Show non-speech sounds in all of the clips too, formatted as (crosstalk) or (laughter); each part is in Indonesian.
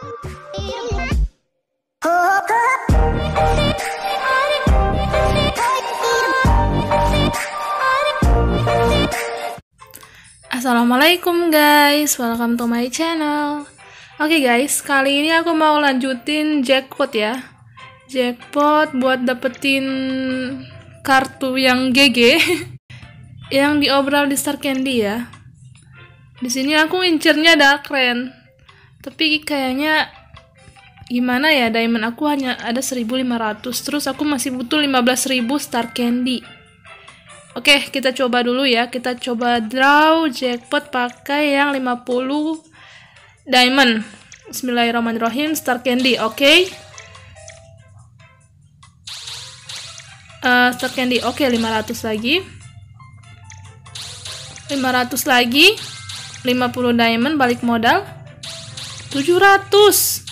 Assalamualaikum guys, welcome to my channel. Oke okay guys, kali ini aku mau lanjutin jackpot ya. Jackpot buat dapetin kartu yang GG (laughs) Yang diobral di Star Candy ya. Di sini aku incernya dark Ren Tapi kayaknya gimana ya diamond aku hanya ada 1500 terus aku masih butuh 15000 star candy Oke, kita coba dulu ya. Kita coba draw jackpot pakai yang 50 diamond. Bismillahirrahmanirrahim. Star candy, oke. Okay. Uh, star candy, oke. Okay, 500 lagi. 500 lagi. 50 diamond, balik modal. 700.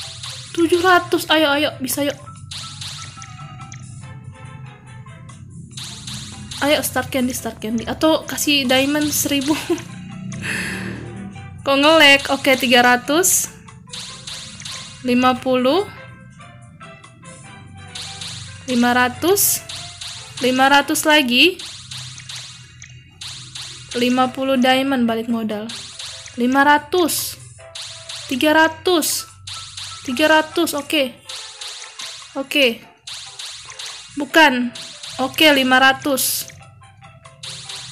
700. Ayo, ayo. Bisa yuk. ayo start candy start candy atau kasih diamond 1000 (laughs) kok ngelek oke okay, 300 50 500 500 lagi 50 diamond balik modal 500 300 300 oke okay. oke okay. bukan Oke, 500.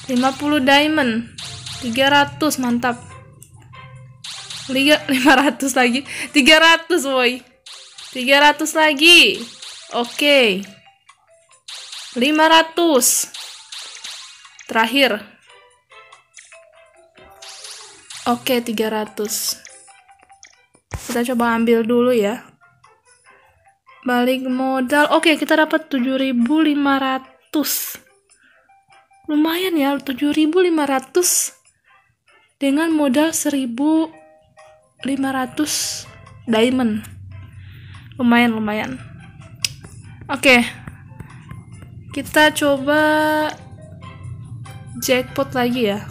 50 diamond. 300, mantap. Liga (laughs) 500 lagi. 300, woi. 300 lagi. Oke. 500. Terakhir. Oke, 300. Kita coba ambil dulu ya. Balik modal. Oke kita dapat 7500 lumayan ya 7500 dengan modal 1500 diamond. Lumayan lumayan. Oke kita coba jackpot lagi ya.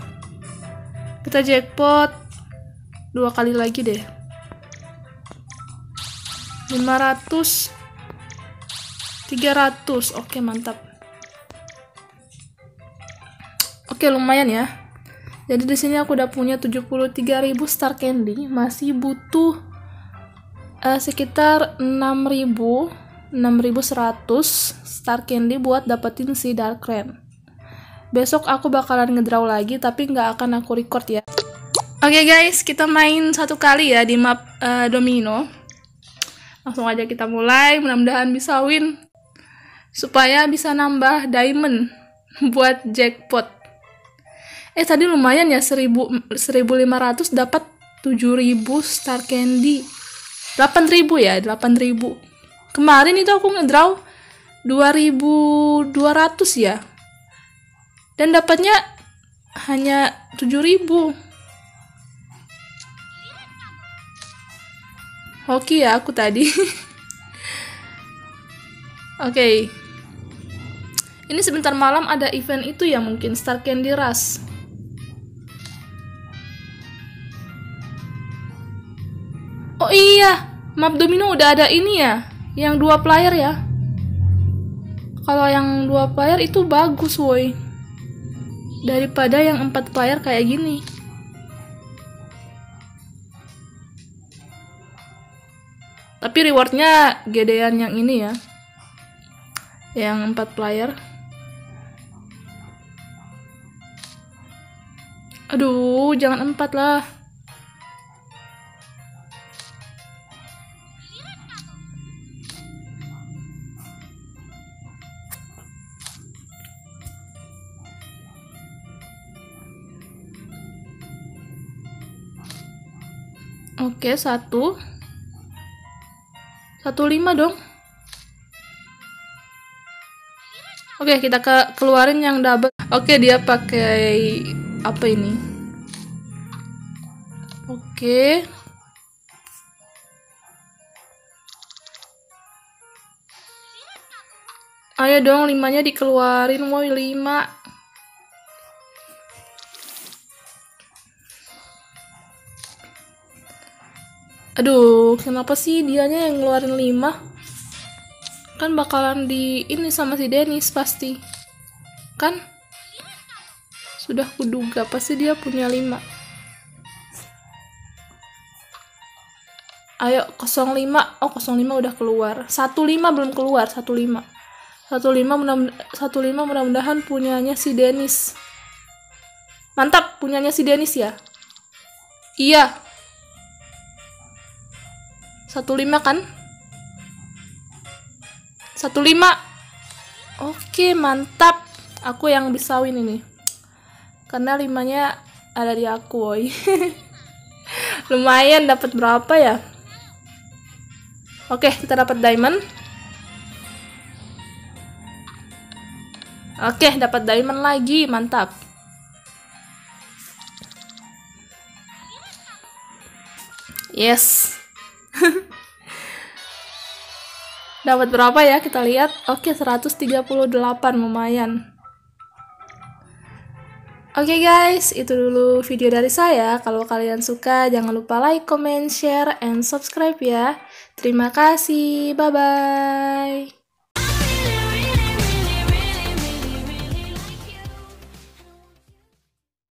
Kita jackpot dua kali lagi deh 500 300 oke mantap. Oke lumayan ya. Jadi di sini aku udah punya 73.000 star candy. Masih butuh uh, sekitar 6.000 6100 star candy buat dapetin si dark ren besok aku bakalan ngedraw lagi tapi nggak akan aku record ya. Oke okay guys kita main satu kali ya di map uh, domino langsung aja kita mulai mudah-mudahan bisa win supaya bisa nambah diamond (laughs) buat jackpot. Eh tadi lumayan ya 1000 1500 dapat 7000 star candy. 8000 ya, 8000. Kemarin itu aku ngedraw 2200 ya. Dan dapatnya hanya 7000. Hoki ya aku tadi. Oke. Okay. Ini sebentar malam ada event itu ya mungkin Star Candy Rush. Oh iya, map domino udah ada ini ya, yang dua player ya. Kalau yang dua player itu bagus woi. Daripada yang empat player kayak gini. Tapi rewardnya gedean yang ini ya. Yang empat player. Aduh, jangan empat lah. Oke, satu. Satu lima dong. Oke, kita ke keluarin yang double. Oke, dia pakai apa ini oke ayo dong limanya dikeluarin woi lima Aduh, kenapa sih dianya yang ngeluarin 5? Kan bakalan di ini sama si Dennis pasti. Kan? Sudah kuduga pasti dia punya 5. Ayo 05. Oh, 05 udah keluar. 15 belum keluar, 15. 15 mudah-mudahan mudah punyanya si Dennis. Mantap, punyanya si Dennis ya. Iya, satu lima kan? Satu lima. Oke, mantap. Aku yang bisa win ini. Karena limanya ada di aku, woy. (laughs) Lumayan dapat berapa ya? Oke, kita dapat diamond. Oke, dapat diamond lagi. Mantap. Yes. Dapat berapa ya? Kita lihat. Oke, 138 lumayan. Oke okay guys, itu dulu video dari saya. Kalau kalian suka, jangan lupa like, comment, share, and subscribe ya. Terima kasih. Bye-bye.